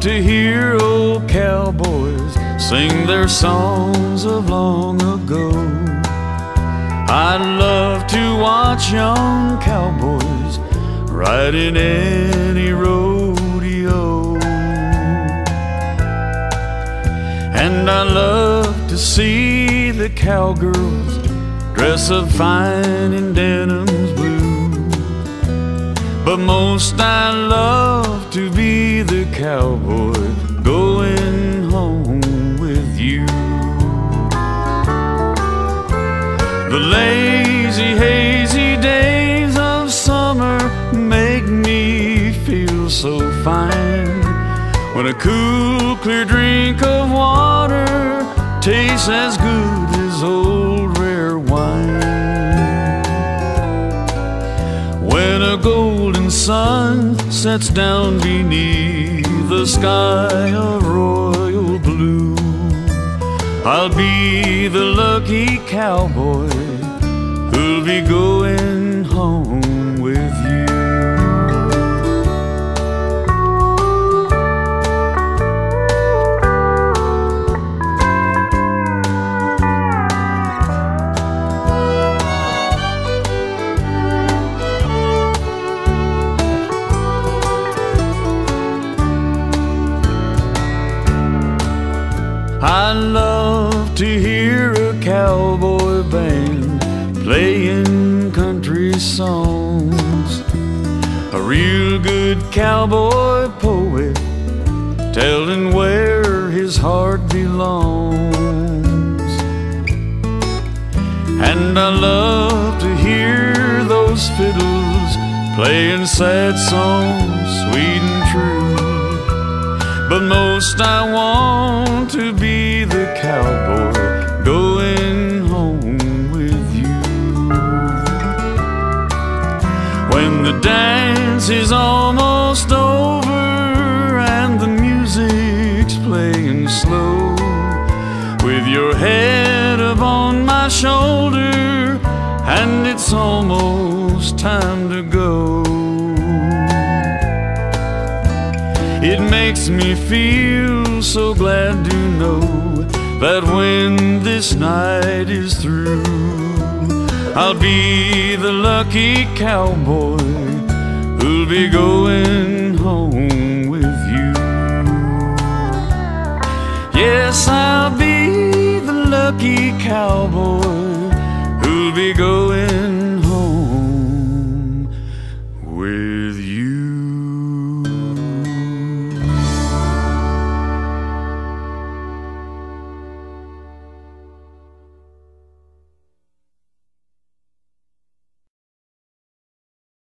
to hear old cowboys sing their songs of long ago. I'd love to watch young cowboys riding any rodeo. And I love to see the cowgirls dress up fine in denims blue. But most I love the cowboy going home with you. The lazy, hazy days of summer make me feel so fine. When a cool, clear drink of water tastes as good as old rare wine. When a golden sun sets down beneath the sky of royal blue, I'll be the lucky cowboy who'll be going I love to hear a cowboy band playing country songs. A real good cowboy poet telling where his heart belongs. And I love to hear those fiddles playing sad songs, sweet and true. But most I want cowboy going home with you. When the dance is almost over and the music's playing slow, with your head upon my shoulder, and it's almost time to go. It makes me feel so glad to know that when this night is through, I'll be the lucky cowboy who'll be going home with you. Yes, I'll be the lucky cowboy